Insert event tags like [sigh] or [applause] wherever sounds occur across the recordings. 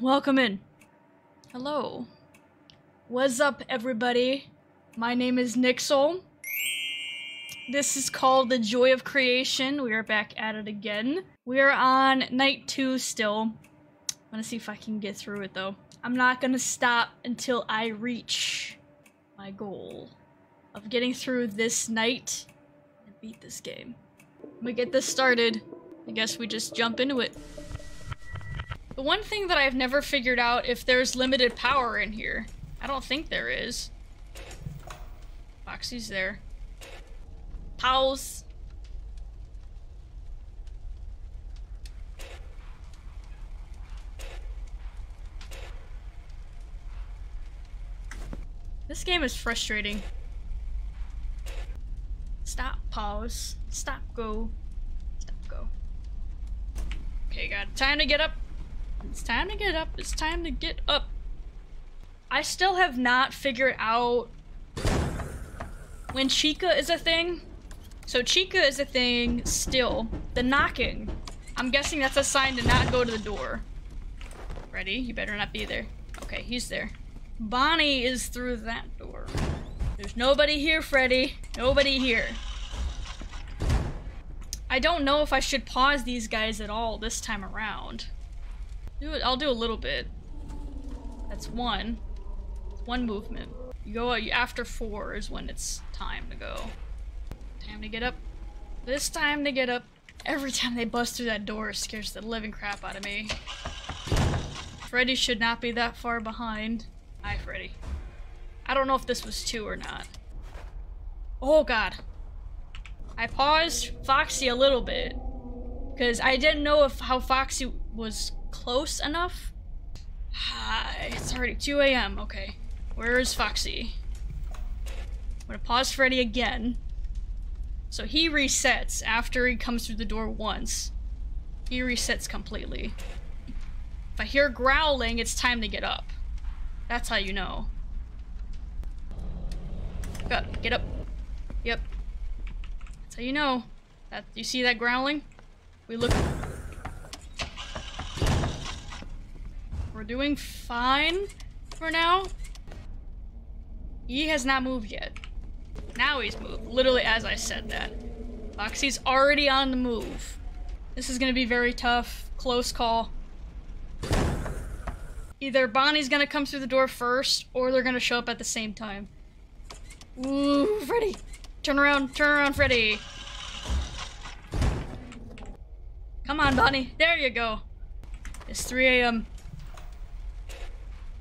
welcome in. Hello. What's up, everybody? My name is Nixil. This is called The Joy of Creation. We are back at it again. We are on night two still. I'm gonna see if I can get through it though. I'm not gonna stop until I reach my goal of getting through this night and beat this game. We get this started. I guess we just jump into it. The one thing that I've never figured out if there's limited power in here. I don't think there is. Foxy's there. Pause. This game is frustrating. Stop, pause. Stop, go. Stop, go. Okay, got time to get up. It's time to get up. It's time to get up. I still have not figured out when Chica is a thing. So Chica is a thing still. The knocking. I'm guessing that's a sign to not go to the door. Ready? You better not be there. Okay, he's there. Bonnie is through that door. There's nobody here, Freddy. Nobody here. I don't know if I should pause these guys at all this time around. Do it. I'll do a little bit. That's one. One movement. You go after four is when it's time to go. Time to get up. This time to get up. Every time they bust through that door, scares the living crap out of me. Freddy should not be that far behind. Hi, Freddy. I don't know if this was two or not. Oh god. I paused Foxy a little bit. Because I didn't know if how Foxy was close enough. Hi, it's already 2 a.m. Okay. Where is Foxy? I'm gonna pause Freddy again. So he resets after he comes through the door once. He resets completely. If I hear growling, it's time to get up. That's how you know. Get, get up. Yep. That's how you know. That you see that growling? We look doing fine for now. He has not moved yet. Now he's moved, literally as I said that. Foxy's already on the move. This is gonna be very tough. Close call. Either Bonnie's gonna come through the door first, or they're gonna show up at the same time. Ooh, Freddy! Turn around, turn around, Freddy! Come on, Bonnie. There you go. It's 3 a.m.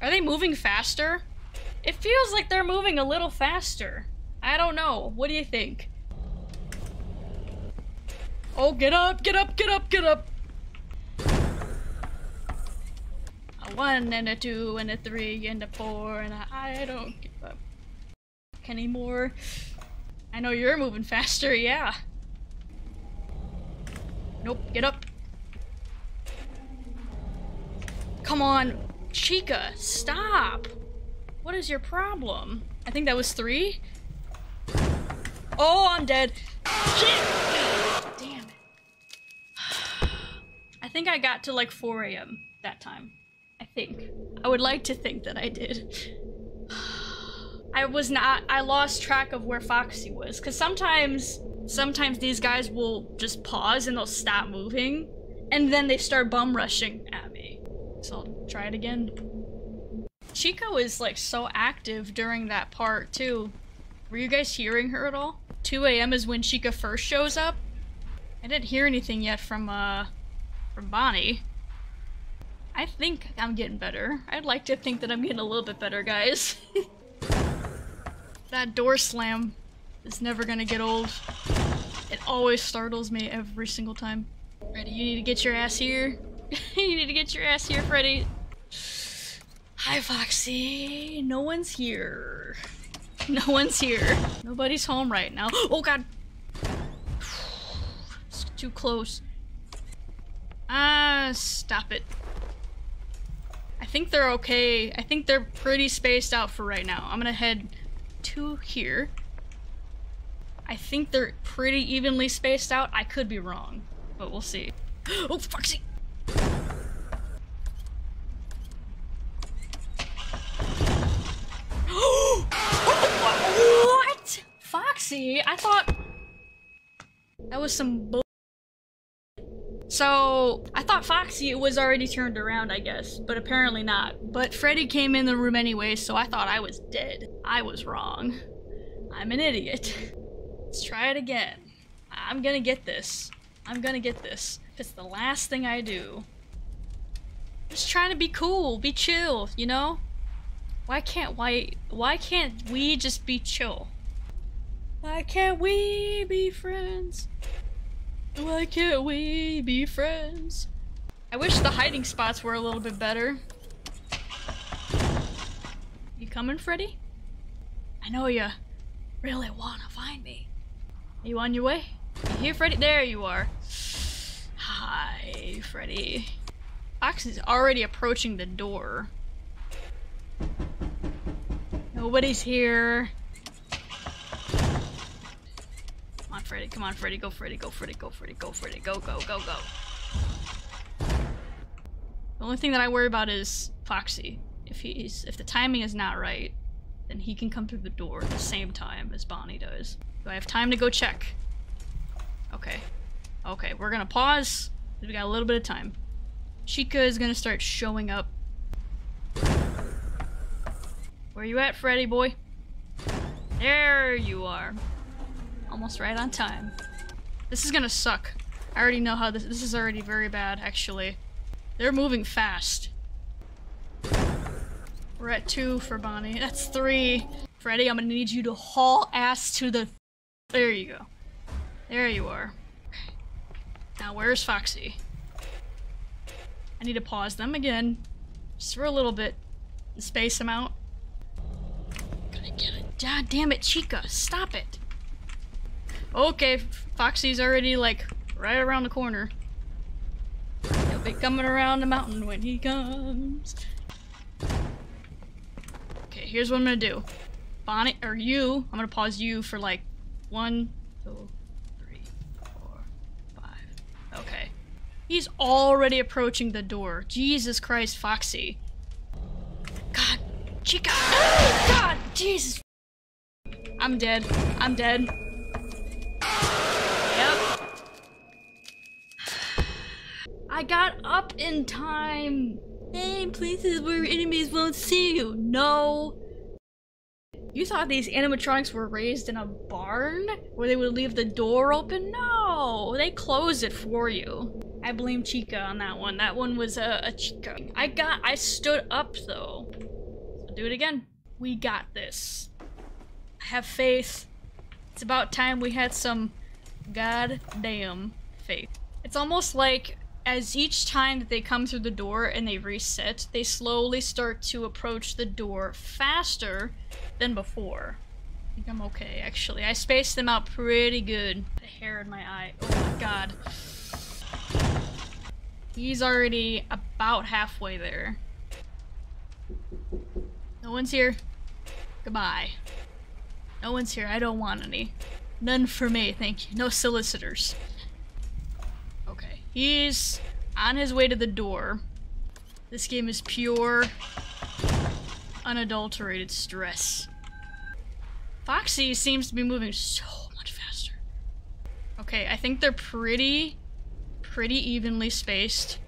Are they moving faster? It feels like they're moving a little faster. I don't know. What do you think? Oh, get up, get up, get up, get up! A one and a two and a three and a four and a I don't give up anymore. I know you're moving faster, yeah. Nope, get up. Come on, Chica, stop! What is your problem? I think that was three? Oh, I'm dead. Shit! Damn it. [sighs] I think I got to like 4 a.m. that time. I think. I would like to think that I did. [sighs] I was not- I lost track of where Foxy was. Because sometimes- sometimes these guys will just pause and they'll stop moving. And then they start bum rushing at me. So I'll try it again. Chica is like so active during that part too. Were you guys hearing her at all? 2 a.m. is when Chica first shows up. I didn't hear anything yet from uh from Bonnie. I think I'm getting better. I'd like to think that I'm getting a little bit better, guys. [laughs] that door slam is never gonna get old. It always startles me every single time. Ready, you need to get your ass here. [laughs] you need to get your ass here, Freddy. Hi, Foxy. No one's here. No one's here. Nobody's home right now. [gasps] Oh, God. [sighs] It's too close. Ah, stop it. I think they're okay. I think they're pretty spaced out for right now. I'm gonna head to here. I think they're pretty evenly spaced out. I could be wrong, but we'll see. [gasps] Oh, Foxy! Foxy! I thought that was some bull. So, I thought Foxy was already turned around, I guess, but apparently not. But Freddy came in the room anyway, so I thought I was dead. I was wrong. I'm an idiot. Let's try it again. I'm gonna get this. I'm gonna get this. It's the last thing I do. Just trying to be cool, be chill, you know? Why can't why why can't we just be chill? Why can't we be friends? Why can't we be friends? I wish the hiding spots were a little bit better. You coming, Freddy? I know you really wanna find me. Are you on your way? You here, Freddy? There you are. Hi, Freddy. Fox is already approaching the door. Nobody's here. Freddy. Come on, Freddy. Go, Freddy. Go, Freddy. Go, Freddy. Go, Freddy. Go, go, go, go. The only thing that I worry about is Foxy. If he's if the timing is not right, then he can come through the door at the same time as Bonnie does. Do I have time to go check? Okay. Okay, we're gonna pause. We got a little bit of time. Chica is gonna start showing up where you at, Freddy boy? There you are. Almost right on time. This is gonna suck. I already know how this- this is already very bad, actually. They're moving fast. We're at two for Bonnie. That's three. Freddy, I'm gonna need you to haul ass to the- There you go. There you are. Now where's Foxy? I need to pause them again. Just for a little bit. And space them out. God damn it, Chica, stop it. Okay, Foxy's already like right around the corner. He'll be coming around the mountain when he comes. Okay, here's what I'm gonna do. Bonnie, or you, I'm gonna pause you for like one, two, three, four, five. Okay. He's already approaching the door. Jesus Christ, Foxy. God, Chica. [gasps] God, Jesus I'm dead. I'm dead. Yep. I got up in time. Hey, places where enemies won't see you. No. You thought these animatronics were raised in a barn? Where they would leave the door open? No! They close it for you. I blame Chica on that one. That one was a, a Chica. I got- I stood up though. So do it again. We got this I have faith. It's about time we had some goddamn faith. It's almost like as each time that they come through the door and they reset, they slowly start to approach the door faster than before. I think I'm okay, actually. I spaced them out pretty good. The hair in my eye. Oh my god. He's already about halfway there. No one's here. Goodbye. No one's here. I don't want any. None for me, thank you. No solicitors. He's on his way to the door. This game is pure, unadulterated stress. Foxy seems to be moving so much faster. Okay, I think they're pretty, pretty evenly spaced.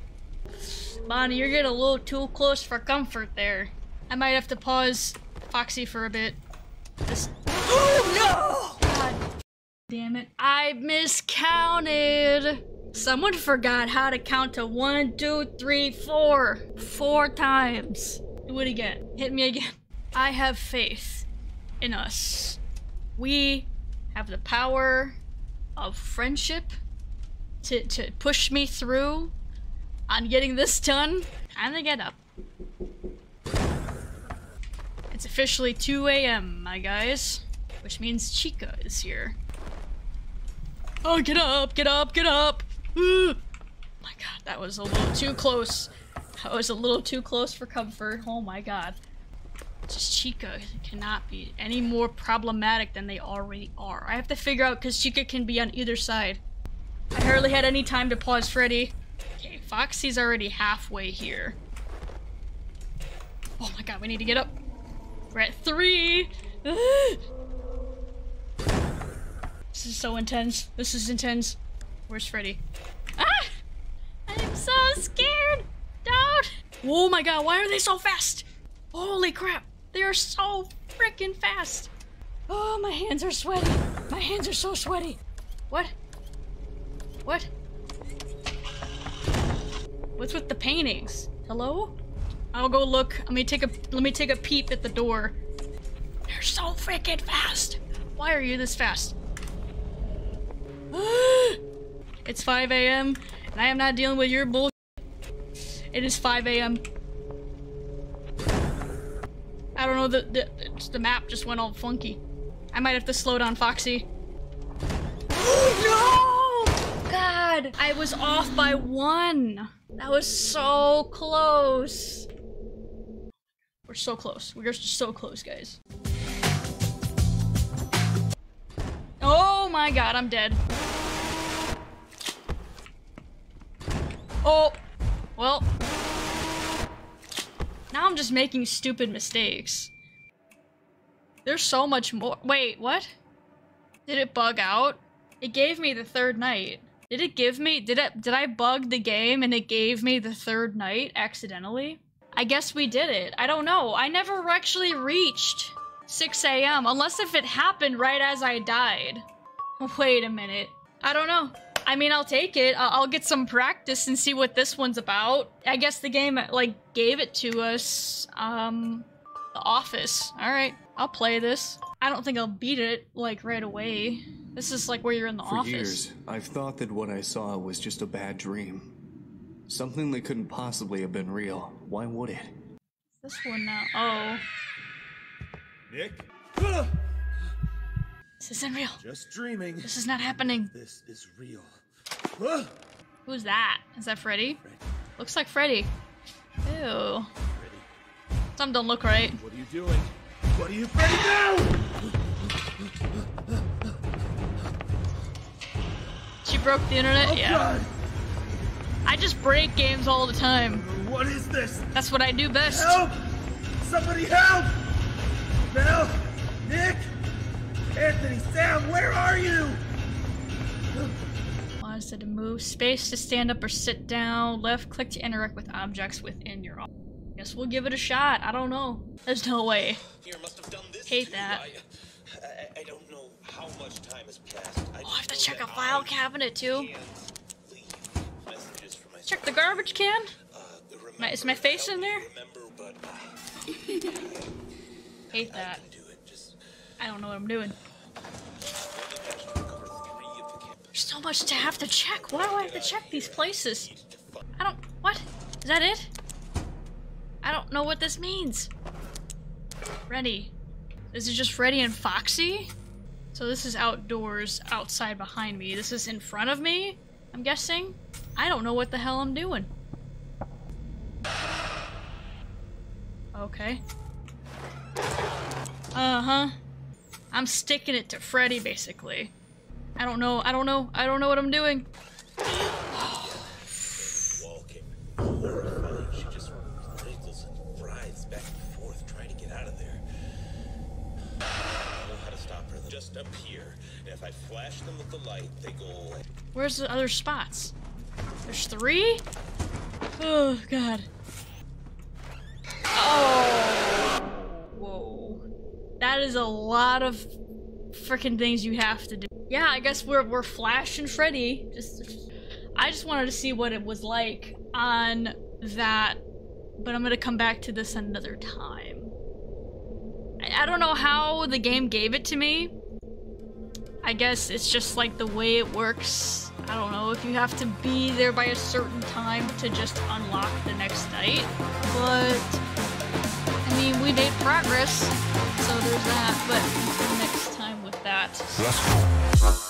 Bonnie, you're getting a little too close for comfort there. I might have to pause Foxy for a bit. This Oh [gasps] no! God damn it. I miscounted. Someone forgot how to count to one, two, three, four. Four times. Do it again. Hit me again. I have faith in us. We have the power of friendship to, to push me through on getting this done. Time to get up. It's officially 2 a.m., my guys which means Chica is here. Oh, get up, get up, get up! Ooh. My god, that was a little too close. That was a little too close for comfort. Oh my god. Just Chica cannot be any more problematic than they already are. I have to figure out because Chica can be on either side. I hardly had any time to pause Freddy. Okay, Foxy's already halfway here. Oh my god, we need to get up. We're at three. [gasps] This is so intense. This is intense. Where's Freddy? Ah! I'm so scared! Don't! Oh my god, why are they so fast? Holy crap! They are so freaking fast! Oh, my hands are sweaty. My hands are so sweaty. What? What? What's with the paintings? Hello? I'll go look. Let me take a let me take a peep at the door. They're so freaking fast. Why are you this fast? [gasps] it's 5 a.m. and I am not dealing with your bull. It is 5 a.m. I don't know, the, the, the map just went all funky. I might have to slow down Foxy. Oh [gasps] no! God, I was off by one. That was so close. We're so close. We're just so close, guys. Oh my god, I'm dead. Oh, well. Now I'm just making stupid mistakes. There's so much more- wait, what? Did it bug out? It gave me the third night. Did it give me- did it- did I bug the game and it gave me the third night accidentally? I guess we did it. I don't know. I never actually reached 6 a.m. unless if it happened right as I died. [laughs] Wait a minute. I don't know. I mean, I'll take it. I'll, I'll get some practice and see what this one's about. I guess the game, like, gave it to us. Um, The Office. Alright, I'll play this. I don't think I'll beat it, like, right away. This is like where you're in the For office. years, I've thought that what I saw was just a bad dream. Something that couldn't possibly have been real. Why would it? This one now. Oh, Nick? this isn't real. Just dreaming. This is not happening. This is real. Who's that? Is that Freddy? Looks like Freddy. Ew. Ready. Some don't look right. What are you doing? What are you ready now? She broke the internet? Oh yeah. God! I just break games all the time. What is this? That's what I do best. Help! Somebody help! Mel? Nick? Anthony, Sam, where are you? Pause to move. Space to stand up or sit down. Left click to interact with objects within your. Guess we'll give it a shot. I don't know. There's no way. Here must have done this Hate too. that. I, I, I don't know how much time has passed. I Oh, I have to check a file cabinet too. can't leave messages for myself. Check the garbage can. Uh, My- is my face in there? Remember, but uh, Hate that. do. Just I don't know what I'm doing. So much to have to check. Why do I have to check these places? I don't. What? Is that it? I don't know what this means. Freddy. Is it just Freddy and Foxy? So this is outdoors, outside behind me. This is in front of me, I'm guessing? I don't know what the hell I'm doing. Okay. Uh-huh. I'm sticking it to Freddy, basically. I don't know, I don't know, I don't know what I'm doing. Wall. She just wriggles and writhes back and forth, trying to get out of there. I don't know how to stop her. They just appear, and if I flash them with the light, they go away. Where's the other spots? There's three? Oh, God. Oh! Whoa. That is a lot of freaking things you have to do. Yeah, I guess we're, we're Flash and Freddy. Just, I just wanted to see what it was like on that, but I'm gonna come back to this another time. I, I don't know how the game gave it to me. I guess it's just like the way it works. I don't know if you have to be there by a certain time to just unlock the next night, but I mean, we made progress, so there's that. But Let's go.